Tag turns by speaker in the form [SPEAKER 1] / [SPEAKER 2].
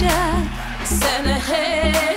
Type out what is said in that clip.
[SPEAKER 1] picture. Send ahead.